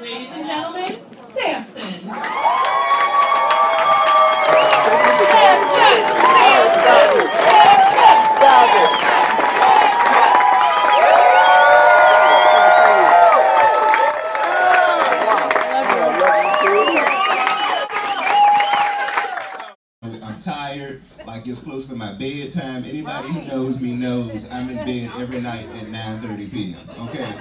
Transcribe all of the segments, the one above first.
Ladies and gentlemen, Sampson. Stop it. I'm tired, like it's close to my bedtime. Anybody who knows me knows I'm in bed every night at 9:30 p.m. Okay,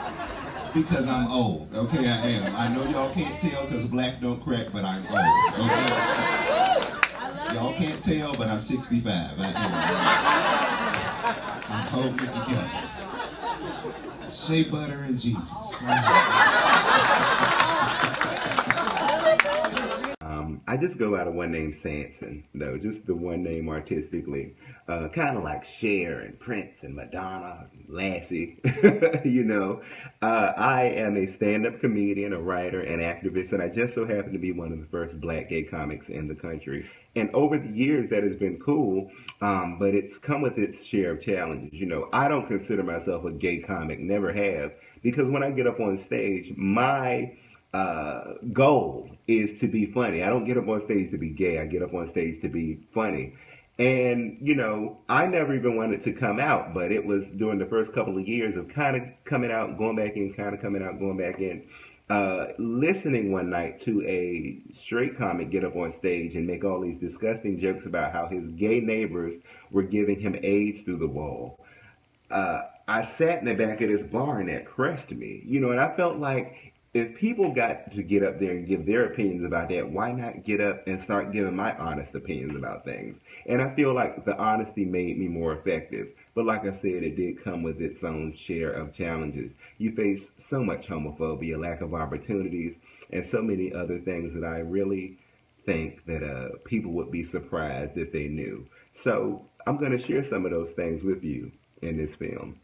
because I'm old. Okay, I am. I know y'all can't tell because black don't crack, but I'm old. Okay, y'all can't tell, but I'm 65. I am. I'm holding it together. Shea butter and Jesus. I just go out of one name Sampson, though, just the one name artistically. Uh, kind of like Cher and Prince and Madonna, Lassie, you know. Uh, I am a stand-up comedian, a writer, and activist, and I just so happen to be one of the first black gay comics in the country. And over the years, that has been cool, um, but it's come with its share of challenges. You know, I don't consider myself a gay comic, never have, because when I get up on stage, my uh, goal is to be funny. I don't get up on stage to be gay. I get up on stage to be funny. And, you know, I never even wanted to come out, but it was during the first couple of years of kind of coming out, going back in, kind of coming out, going back in. Uh, listening one night to a straight comic get up on stage and make all these disgusting jokes about how his gay neighbors were giving him AIDS through the wall uh, I sat in the back of this bar and that crushed me, you know, and I felt like if people got to get up there and give their opinions about that, why not get up and start giving my honest opinions about things? And I feel like the honesty made me more effective. But like I said, it did come with its own share of challenges. You face so much homophobia, lack of opportunities, and so many other things that I really think that uh, people would be surprised if they knew. So I'm going to share some of those things with you in this film.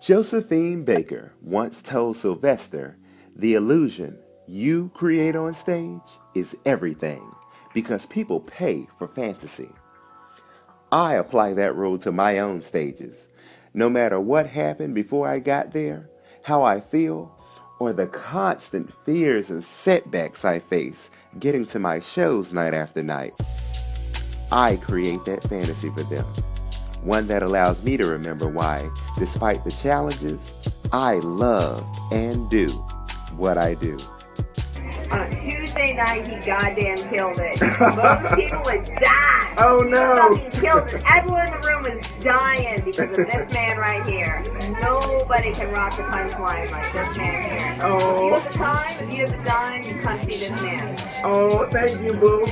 Josephine Baker once told Sylvester, the illusion you create on stage is everything because people pay for fantasy. I apply that rule to my own stages. No matter what happened before I got there, how I feel, or the constant fears and setbacks I face getting to my shows night after night, I create that fantasy for them. One that allows me to remember why, despite the challenges, I love and do what I do. On Tuesday night, he goddamn killed it. Most people would die. Oh, no. He fucking killed it. Everyone in the room was dying because of this man right here. Nobody can rock the punchline like this man here. Oh. You have the time, you have the dime, you come see this man. Oh, thank you, boo.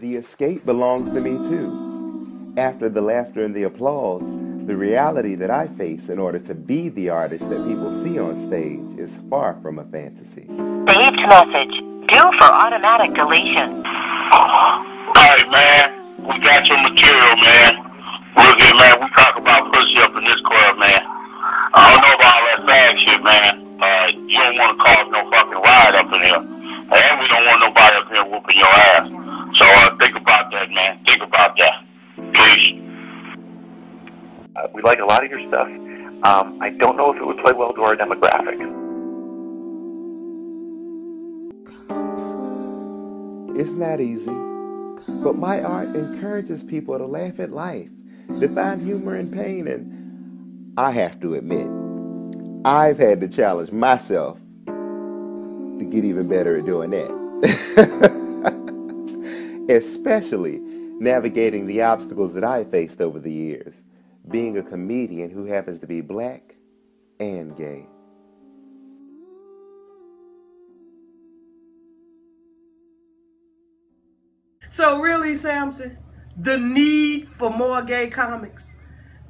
The escape belongs to me too. After the laughter and the applause, the reality that I face in order to be the artist that people see on stage is far from a fantasy. Saved message. Due for automatic deletion. Alright, man. We got your material, man. We'll get, man. We talk about pussy up in this club, man. I don't know about all that fag shit, man. Uh, you don't want to cause like a lot of your stuff. Um, I don't know if it would play well to our demographic. It's not easy, but my art encourages people to laugh at life, to find humor in pain, and I have to admit, I've had to challenge myself to get even better at doing that. Especially navigating the obstacles that I faced over the years, being a comedian who happens to be black and gay. So really, Sampson, the need for more gay comics.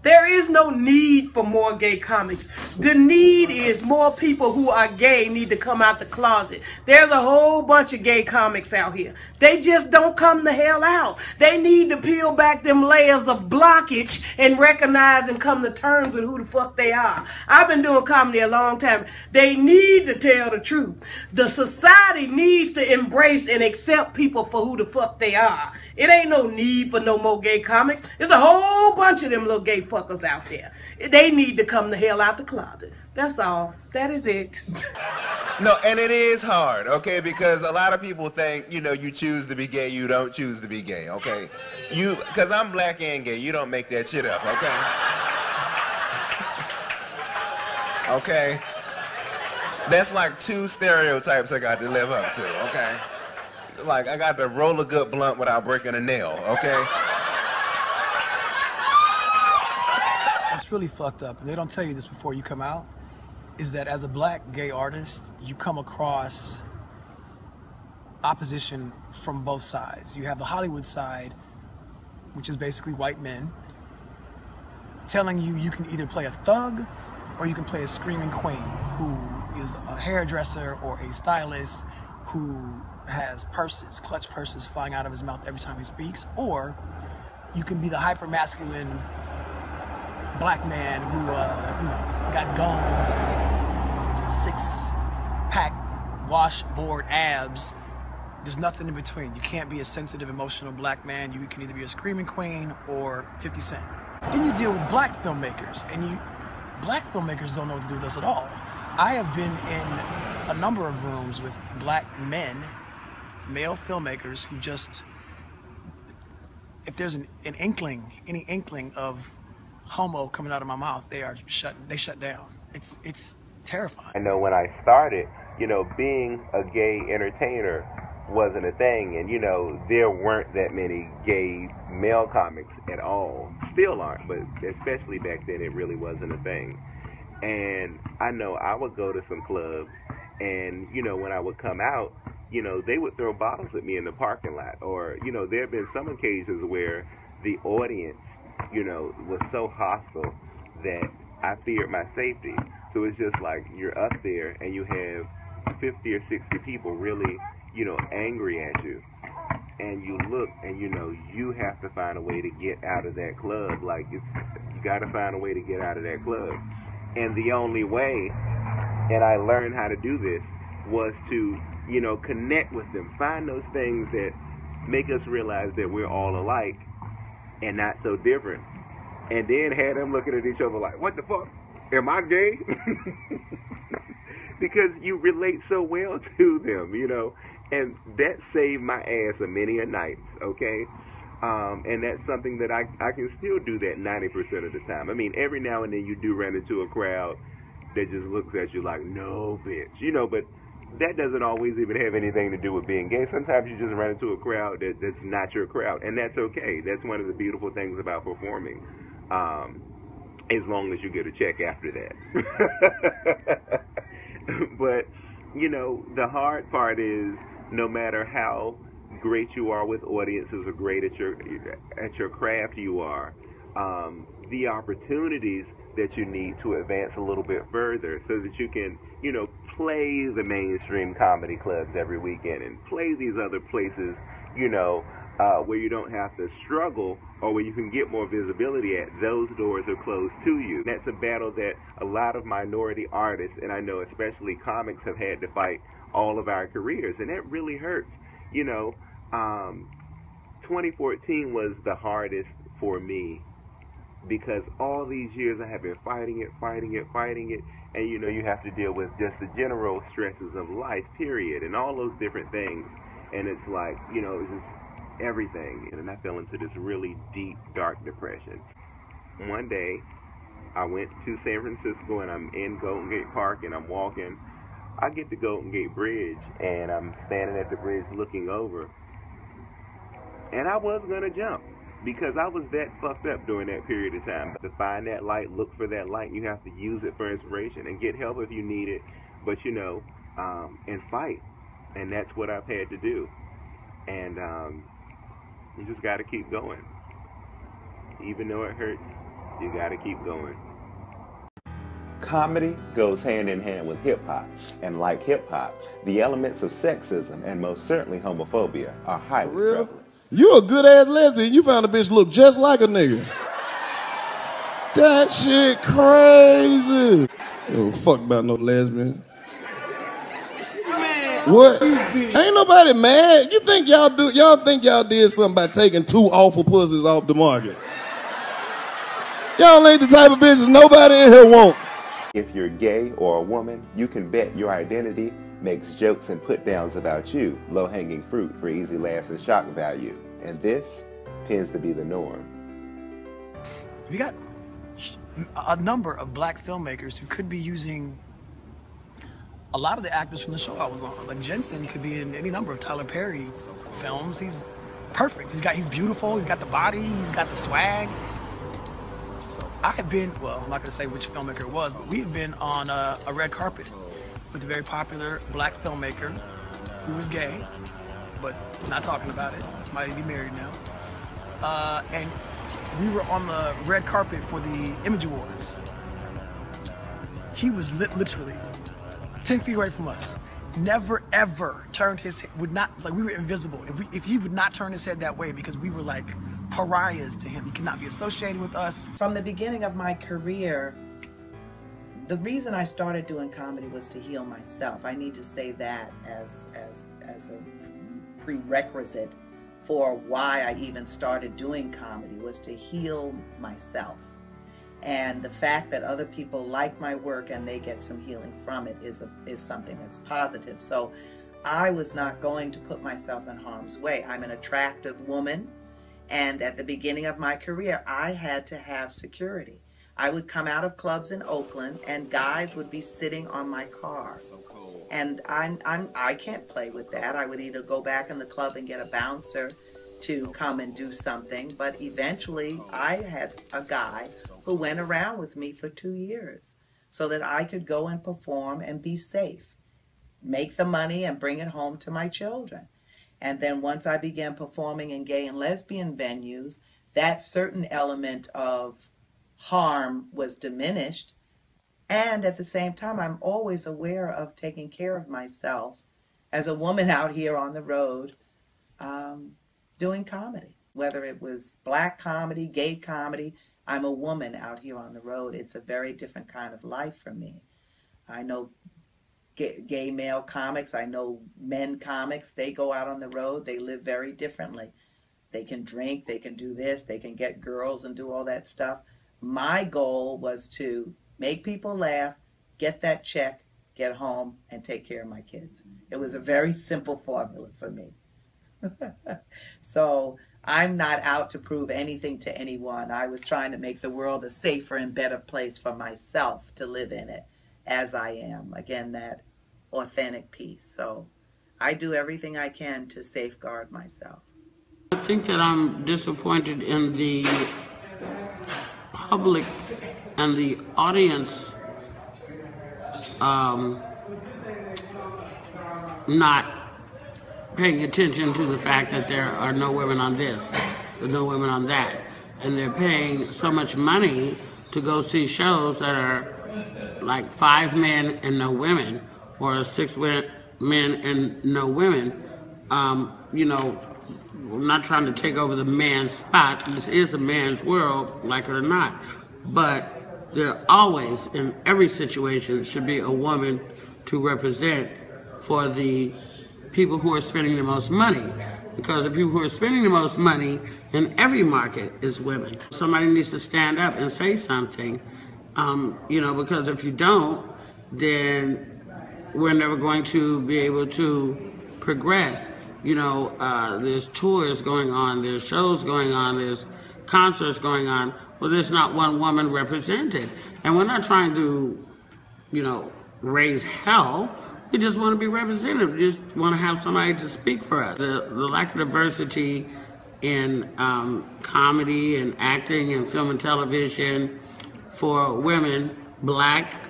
There is no need for more gay comics. The need is more people who are gay need to come out the closet. There's a whole bunch of gay comics out here. They just don't come the hell out. They need to peel back them layers of blockage and recognize and come to terms with who the fuck they are. I've been doing comedy a long time. They need to tell the truth. The society needs to embrace and accept people for who the fuck they are. It ain't no need for no more gay comics. There's a whole bunch of them little gay fuckers out there. They need to come the hell out the closet. That's all. That is it. No, and it is hard, okay? Because a lot of people think, you know, you choose to be gay, you don't choose to be gay, okay? You, because I'm black and gay, you don't make that shit up, okay? Okay? That's like two stereotypes I got to live up to, okay? Like, I got to roll a good blunt without breaking a nail, okay? Really fucked up, and they don't tell you this before you come out, is that as a black gay artist, you come across opposition from both sides. You have the Hollywood side, which is basically white men, telling you you can either play a thug or you can play a screaming queen who is a hairdresser or a stylist who has purses, clutch purses flying out of his mouth every time he speaks, or you can be the hyper masculine black man who, uh, you know, got guns, six pack washboard abs. There's nothing in between. You can't be a sensitive, emotional black man. You can either be a screaming queen or 50 Cent. Then you deal with black filmmakers, and you black filmmakers don't know what to do with us at all. I have been in a number of rooms with black men, male filmmakers who just, if there's an, an inkling, any inkling of homo coming out of my mouth, they are shut. They shut down. It's it's terrifying. I know when I started, you know, being a gay entertainer wasn't a thing, and you know, there weren't that many gay male comics at all. Still aren't, but especially back then, it really wasn't a thing. And I know I would go to some clubs, and you know, when I would come out, you know, they would throw bottles at me in the parking lot, or you know, there have been some occasions where the audience you know, was so hostile that I feared my safety. So it's just like you're up there and you have 50 or 60 people really, you know, angry at you. And you look and you know, you have to find a way to get out of that club. Like, it's, you got to find a way to get out of that club. And the only way, and I learned how to do this, was to, you know, connect with them. Find those things that make us realize that we're all alike and not so different. And then had them looking at each other like, what the fuck? Am I gay? because you relate so well to them, you know. And that saved my ass a many a nights, okay? Um, and that's something that I, I can still do that 90% of the time. I mean, every now and then you do run into a crowd that just looks at you like, no, bitch. You know, but that doesn't always even have anything to do with being gay. Sometimes you just run into a crowd that, that's not your crowd, and that's okay. That's one of the beautiful things about performing, um, as long as you get a check after that. but you know, the hard part is no matter how great you are with audiences or great at your at your craft you are, um, the opportunities that you need to advance a little bit further so that you can, you know, play the mainstream comedy clubs every weekend and play these other places, you know, uh, where you don't have to struggle or where you can get more visibility at, those doors are closed to you. That's a battle that a lot of minority artists, and I know especially comics, have had to fight all of our careers, and that really hurts. You know, um, 2014 was the hardest for me because all these years I have been fighting it, fighting it, fighting it, and you know you have to deal with just the general stresses of life, period, and all those different things. And it's like you know, it's just everything. And I fell into this really deep, dark depression. One day, I went to San Francisco and I'm in Golden Gate Park and I'm walking. I get to Golden Gate Bridge and I'm standing at the bridge looking over. And I was gonna jump because I was that fucked up during that period of time. To find that light, look for that light. You have to use it for inspiration and get help if you need it. But you know, um, and fight, and that's what I've had to do. And um, you just got to keep going, even though it hurts. You got to keep going. Comedy goes hand in hand with hip hop, and like hip hop, the elements of sexism and most certainly homophobia are highly prevalent. You a good ass lesbian. You found a bitch look just like a nigga. That shit crazy. Oh fuck about no lesbian. What? Ain't nobody mad. You think y'all do? Y'all think y'all did something by taking two awful pussies off the market? Y'all ain't the type of bitches nobody in here want. If you're gay or a woman, you can bet your identity makes jokes and put downs about you low hanging fruit for easy laughs and shock value. And this tends to be the norm. We got a number of black filmmakers who could be using a lot of the actors from the show I was on. Like Jensen could be in any number of Tyler Perry films. He's perfect. He's got he's beautiful. He's got the body. He's got the swag. I have been well. I'm not gonna say which filmmaker it was, but we have been on a, a red carpet with a very popular black filmmaker who was gay, but not talking about it. Might be married now. Uh, and we were on the red carpet for the Image Awards. He was li- literally 10 feet away from us. Never ever turned his head, would not, like we were invisible. If, we, if he would not turn his head that way because we were like pariahs to him, he could not be associated with us. From the beginning of my career, the reason I started doing comedy was to heal myself. I need to say that as, as, as a prerequisite for why I even started doing comedy was to heal myself. And the fact that other people like my work and they get some healing from it is, a, is something that's positive. So I was not going to put myself in harm's way. I'm an attractive woman. And at the beginning of my career, I had to have security. I would come out of clubs in Oakland and guys would be sitting on my car. And I'm, I'm, I can't play with that. I would either go back in the club and get a bouncer to come and do something. But eventually, I had a guy who went around with me for two years so that I could go and perform and be safe, make the money and bring it home to my children. And then once I began performing in gay and lesbian venues, that certain element of harm was diminished. And at the same time, I'm always aware of taking care of myself as a woman out here on the road. Um, doing comedy, whether it was black comedy, gay comedy. I'm a woman out here on the road. It's a very different kind of life for me. I know gay, gay male comics, I know men comics. They go out on the road, they live very differently. They can drink, they can do this, they can get girls and do all that stuff. My goal was to make people laugh, get that check, get home, and take care of my kids. It was a very simple formula for me. so I'm not out to prove anything to anyone. I was trying to make the world a safer and better place for myself to live in it as I am. Again, that authentic piece. So I do everything I can to safeguard myself. I think that I'm disappointed in the public and the audience um, not paying attention to the fact that there are no women on this, no women on that. And they're paying so much money to go see shows that are like five men and no women, or six men and no women. Um, you know, I'm not trying to take over the man's spot. This is a man's world, like it or not. But there always, in every situation, should be a woman to represent for the people who are spending the most money because the people who are spending the most money in every market is women. Somebody needs to stand up and say something, um, you know, because if you don't, then we're never going to be able to progress. You know, uh, there's tours going on, there's shows going on, there's concerts going on. Well, there's not one woman represented. And we're not trying to, you know, raise hell. We just want to be represented. We just want to have somebody to speak for us. The, the lack of diversity in um, comedy and acting and film and television for women, black,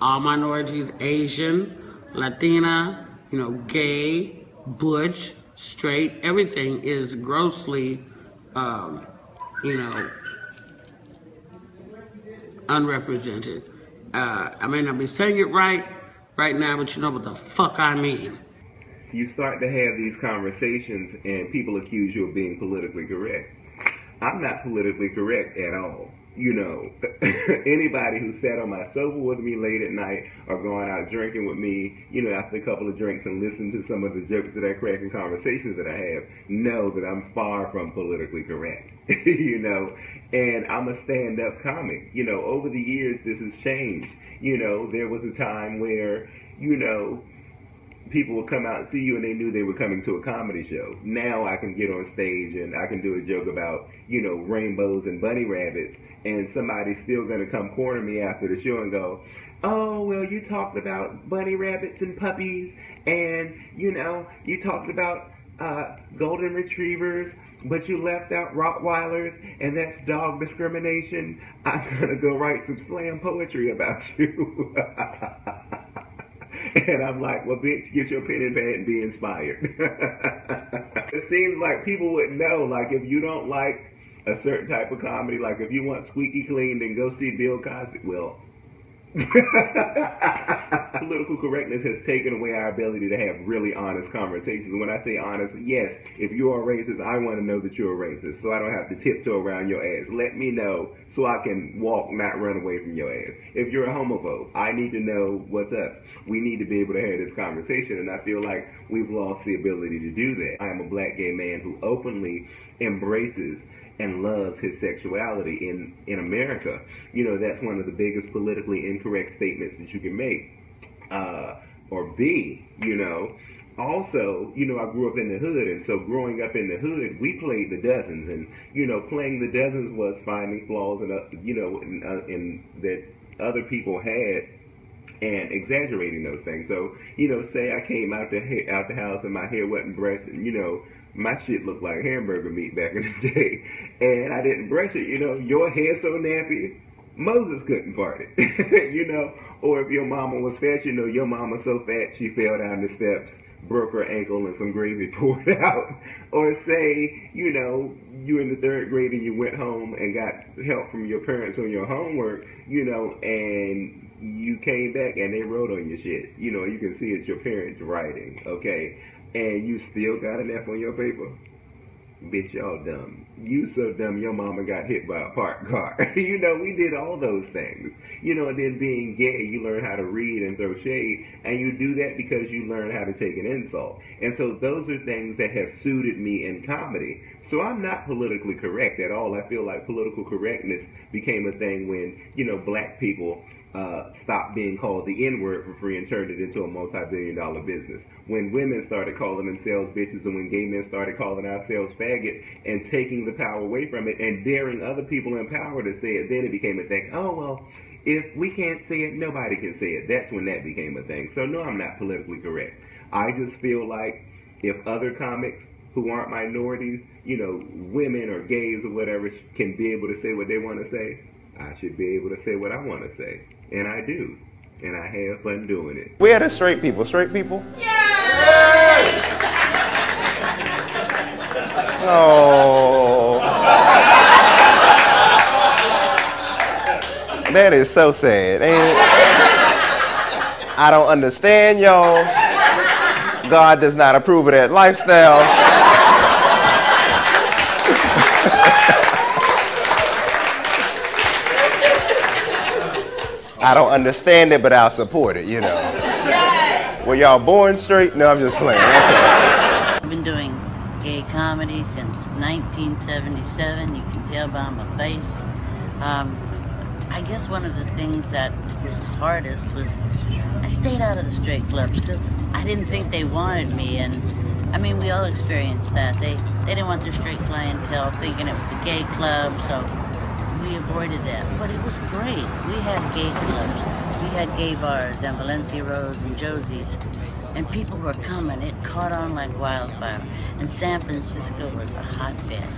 all minorities, Asian, Latina, you know, gay, butch, straight, everything is grossly, um, you know, unrepresented. Uh, I may not be saying it right, right now, but you know what the fuck I mean. You start to have these conversations and people accuse you of being politically correct. I'm not politically correct at all. You know, anybody who sat on my sofa with me late at night or going out drinking with me, you know, after a couple of drinks and listened to some of the jokes that I crack and conversations that I have, know that I'm far from politically correct, you know, and I'm a stand-up comic. You know, over the years, this has changed. You know, there was a time where, you know, people would come out and see you and they knew they were coming to a comedy show. Now I can get on stage and I can do a joke about, you know, rainbows and bunny rabbits and somebody's still going to come corner me after the show and go, oh, well, you talked about bunny rabbits and puppies and, you know, you talked about uh, golden retrievers, but you left out Rottweilers, and that's dog discrimination. I'm going to go write some slam poetry about you. And I'm like, well, bitch, get your pen and pad and be inspired. it seems like people would know, like, if you don't like a certain type of comedy, like if you want squeaky clean, then go see Bill Cosby. Well, Political correctness has taken away our ability to have really honest conversations. When I say honest, yes, if you are racist, I want to know that you're a racist, so I don't have to tiptoe around your ass. Let me know so I can walk, not run away from your ass. If you're a homophobe, I need to know what's up. We need to be able to have this conversation, and I feel like we've lost the ability to do that. I am a black gay man who openly embraces and loves his sexuality in, in America. You know, that's one of the biggest politically incorrect statements that you can make. Uh, or B, you know, also, you know, I grew up in the hood, and so growing up in the hood, we played the dozens, and you know, playing the dozens was finding flaws in, uh, you know, in, uh, in that other people had, and exaggerating those things. So, you know, say I came out the out the house and my hair wasn't brushed, and you know, my shit looked like hamburger meat back in the day, and I didn't brush it. You know, your hair so nappy, Moses couldn't part it. you know, or if your mama was fat, you know, your mama so fat she fell down the steps, broke her ankle, and some gravy poured out. Or say, you know, you in the third grade and you went home and got help from your parents on your homework, you know, and you came back and they wrote on your shit. You know, you can see it's your parents writing, okay? And you still got an F on your paper? Bitch, y'all dumb. You so dumb your mama got hit by a parked car. you know, we did all those things. You know, and then being gay, you learn how to read and throw shade, and you do that because you learn how to take an insult. And so those are things that have suited me in comedy. So I'm not politically correct at all. I feel like political correctness became a thing when, you know, black people uh, stopped being called the N word for free and turned it into a multi billion dollar business. When women started calling themselves bitches and when gay men started calling ourselves faggot and taking the power away from it and daring other people in power to say it, then it became a thing. Oh, well, if we can't say it, nobody can say it. That's when that became a thing. So, no, I'm not politically correct. I just feel like if other comics who aren't minorities, you know, women or gays or whatever, can be able to say what they want to say, I should be able to say what I want to say. And I do. And I have fun doing it. Where the straight people? Straight people? Oh. That is so sad. I don't understand y'all. God does not approve of that lifestyle. I don't understand it, but I'll support it, you know. Were y'all born straight? No, I'm just playing. Okay. I've been doing gay comedy since 1977. You can tell by my face. Um, I guess one of the things that was hardest was I stayed out of the straight clubs because I didn't think they wanted me. And I mean, we all experienced that. They they didn't want their straight clientele thinking it was a gay club, so avoided that. But it was great. We had gay clubs. We had gay bars and Valencia Rose and Josie's. And people were coming. It caught on like wildfire. And San Francisco was a hotbed.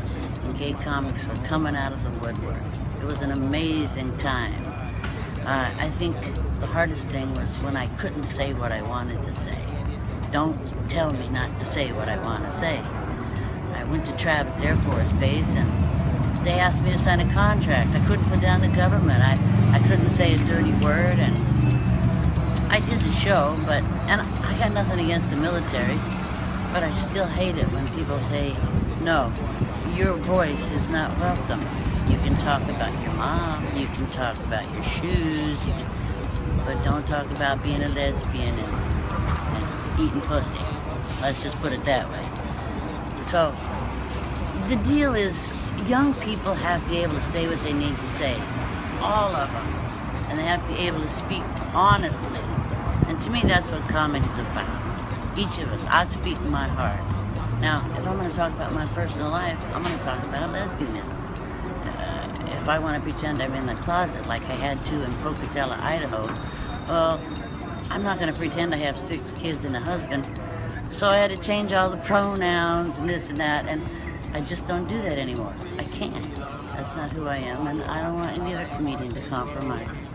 And gay comics were coming out of the woodwork. It was an amazing time. Uh, I think the hardest thing was when I couldn't say what I wanted to say. Don't tell me not to say what I want to say. I went to Travis Air Force Base and they asked me to sign a contract. I couldn't put down the government. I, I couldn't say a dirty word, and I did the show, but, and I got nothing against the military, but I still hate it when people say, no, your voice is not welcome. You can talk about your mom, you can talk about your shoes, you can, but don't talk about being a lesbian and, and eating pussy. Let's just put it that way. So, the deal is young people have to be able to say what they need to say. All of them. And they have to be able to speak honestly. And to me, that's what comedy is about. Each of us. I speak my heart. Now, if I'm going to talk about my personal life, I'm going to talk about lesbianism. Uh, if I want to pretend I'm in the closet like I had to in Pocatello, Idaho, well, I'm not going to pretend I have six kids and a husband. So I had to change all the pronouns and this and that, and I just don't do that anymore. I can't. That's not who I am, and I don't want any other comedian to compromise.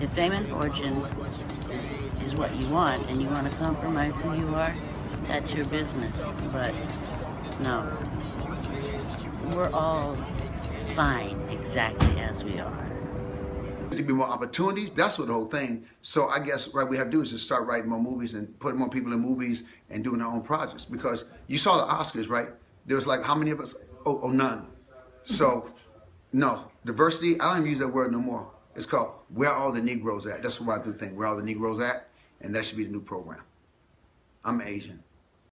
If fame and fortune is, is what you want, and you want to compromise who you are, that's your business. But no, we're all fine exactly as we are. to be more opportunities. That's what the whole thing. So I guess what we have to do is just start writing more movies and putting more people in movies and doing our own projects. Because you saw the Oscars, right? There was like how many of us? Oh, oh none. So no diversity. I don't even use that word no more. It's called where all the Negroes at. That's what I do think. Where all the Negroes at, and that should be the new program. I'm Asian.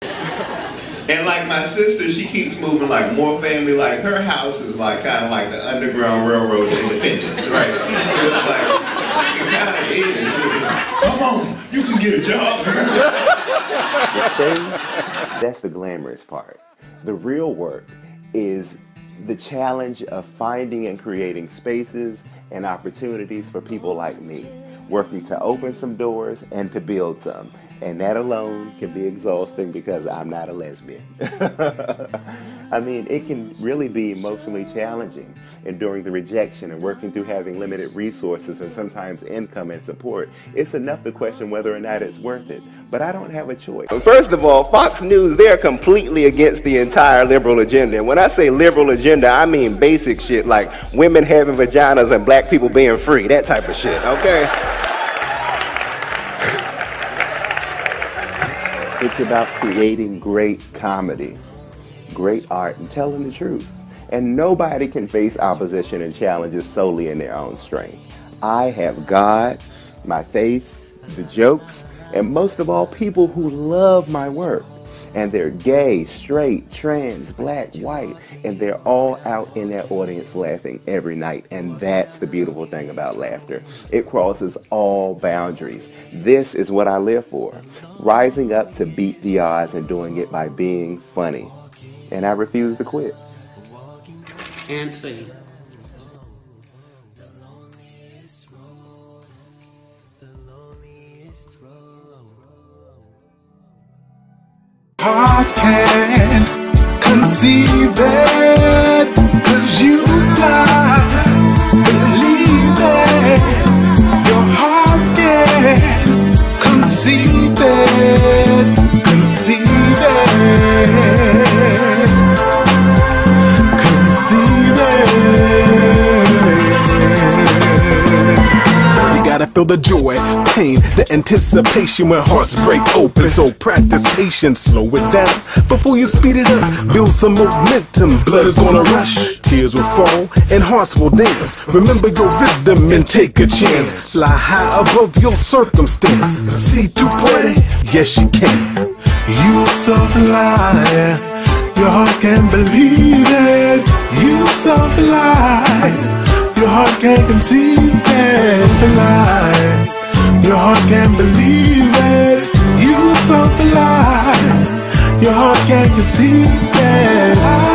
And like my sister, she keeps moving like more family. Like her house is like kind of like the Underground Railroad Independence, right? So it's like it kind of is. Come on, you can get a job. The stage, that's the glamorous part. The real work is the challenge of finding and creating spaces and opportunities for people like me, working to open some doors and to build some. And that alone can be exhausting because I'm not a lesbian. I mean, it can really be emotionally challenging enduring the rejection and working through having limited resources and sometimes income and support. It's enough to question whether or not it's worth it. But I don't have a choice. First of all, Fox News, they're completely against the entire liberal agenda. And when I say liberal agenda, I mean basic shit like women having vaginas and black people being free, that type of shit, okay? It's about creating great comedy, great art, and telling the truth. And nobody can face opposition and challenges solely in their own strength. I have God, my faith, the jokes, and most of all, people who love my work. And they're gay, straight, trans, black, white, and they're all out in that audience laughing every night. And that's the beautiful thing about laughter. It crosses all boundaries. This is what I live for rising up to beat the odds and doing it by being funny. And I refuse to quit. And sing. Conceive feel the joy, pain, the anticipation when hearts break open. So practice patience, slow it down before you speed it up. Build some momentum, blood is gonna rush, tears will fall, and hearts will dance. Remember your rhythm and take a chance. Fly high above your circumstance. See to play, yes you can. You so blind, your heart can't believe it. You so blind, your heart can't conceive it. Blind, your heart can't believe it. You so blind, your heart can't conceive it.